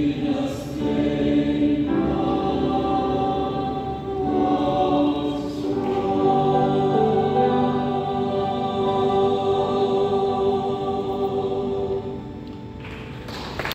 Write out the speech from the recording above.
you